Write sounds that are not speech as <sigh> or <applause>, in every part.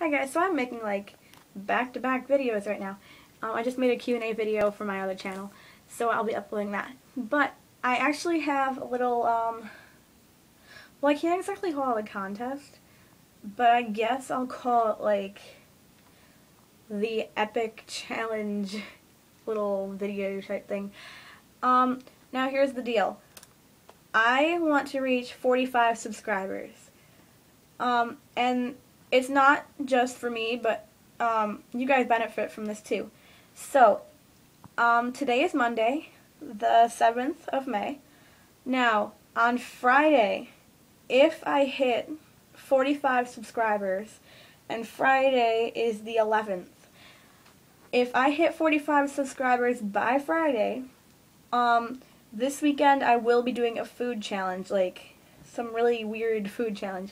Hi guys, so I'm making like back-to-back videos right now. Um, I just made a Q&A video for my other channel, so I'll be uploading that. But I actually have a little, um, well I can't exactly call it a contest, but I guess I'll call it like the epic challenge little video type thing. Um, now here's the deal. I want to reach 45 subscribers. Um, and it's not just for me, but um, you guys benefit from this too. So, um, today is Monday, the 7th of May. Now, on Friday, if I hit 45 subscribers, and Friday is the 11th, if I hit 45 subscribers by Friday, um, this weekend I will be doing a food challenge, like some really weird food challenge.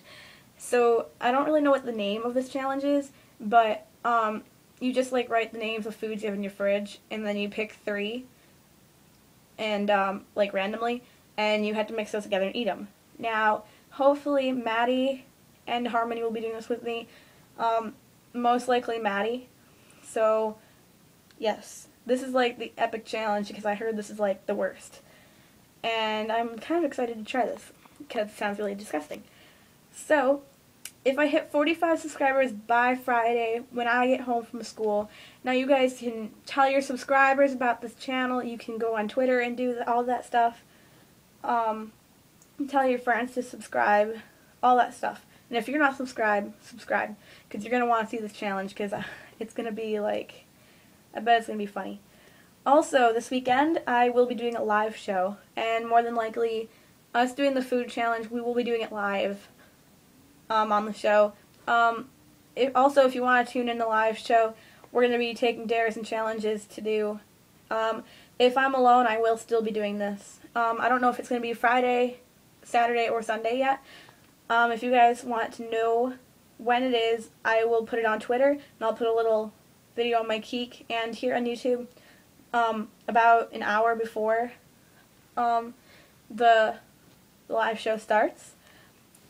So I don't really know what the name of this challenge is, but um, you just like write the names of foods you have in your fridge, and then you pick three, and um, like randomly, and you have to mix those together and eat them. Now, hopefully Maddie and Harmony will be doing this with me. Um, most likely Maddie. So, yes, this is like the epic challenge because I heard this is like the worst. And I'm kind of excited to try this because it sounds really disgusting. So, if I hit 45 subscribers by Friday when I get home from school, now you guys can tell your subscribers about this channel. You can go on Twitter and do all that stuff. Um, tell your friends to subscribe, all that stuff. And if you're not subscribed, subscribe because you're going to want to see this challenge because uh, it's going to be like, I bet it's going to be funny. Also, this weekend, I will be doing a live show, and more than likely, us doing the food challenge, we will be doing it live um, on the show. Um, if, also, if you want to tune in the live show, we're going to be taking dares and challenges to do. Um, if I'm alone, I will still be doing this. Um, I don't know if it's going to be Friday, Saturday, or Sunday yet. Um, if you guys want to know when it is, I will put it on Twitter, and I'll put a little video on my Keek and here on YouTube um, about an hour before the live show starts.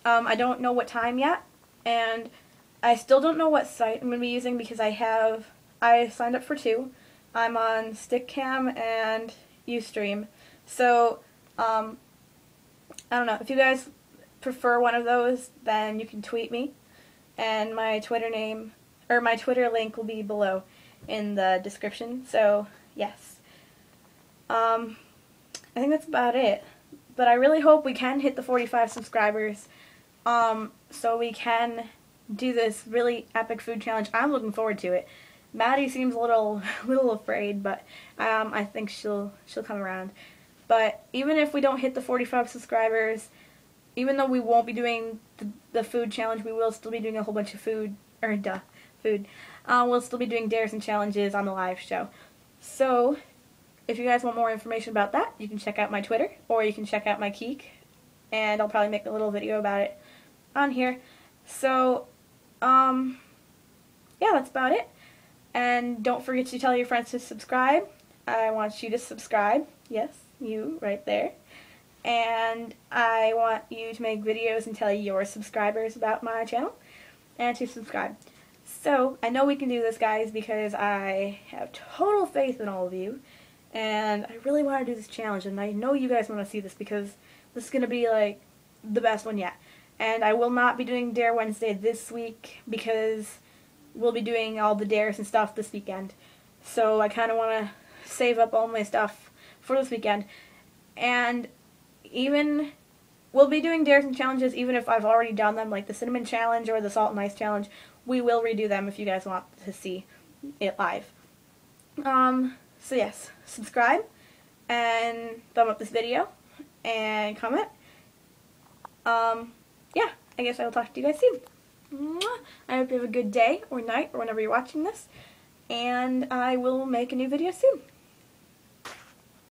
Um, I don't know what time yet, and I still don't know what site I'm going to be using because I have, I signed up for two. I'm on Stickam and Ustream. So, um, I don't know. If you guys prefer one of those, then you can tweet me. And my Twitter name, or my Twitter link will be below in the description. So, yes. Um, I think that's about it. But I really hope we can hit the 45 subscribers um, so we can do this really epic food challenge. I'm looking forward to it. Maddie seems a little <laughs> little afraid, but um, I think she'll she'll come around. But even if we don't hit the 45 subscribers, even though we won't be doing the, the food challenge, we will still be doing a whole bunch of food, or duh, food. Uh, we'll still be doing dares and challenges on the live show. So, if you guys want more information about that, you can check out my Twitter, or you can check out my Keek, and I'll probably make a little video about it on here. So, um, yeah, that's about it. And don't forget to tell your friends to subscribe. I want you to subscribe. Yes, you right there. And I want you to make videos and tell your subscribers about my channel and to subscribe. So, I know we can do this, guys, because I have total faith in all of you. And I really want to do this challenge, and I know you guys want to see this because this is going to be, like, the best one yet. And I will not be doing Dare Wednesday this week because we'll be doing all the dares and stuff this weekend. So I kind of want to save up all my stuff for this weekend. And even we'll be doing dares and challenges even if I've already done them, like the cinnamon challenge or the salt and ice challenge. We will redo them if you guys want to see it live. Um, so yes, subscribe and thumb up this video and comment. Um, yeah, I guess I will talk to you guys soon. I hope you have a good day or night or whenever you're watching this. And I will make a new video soon.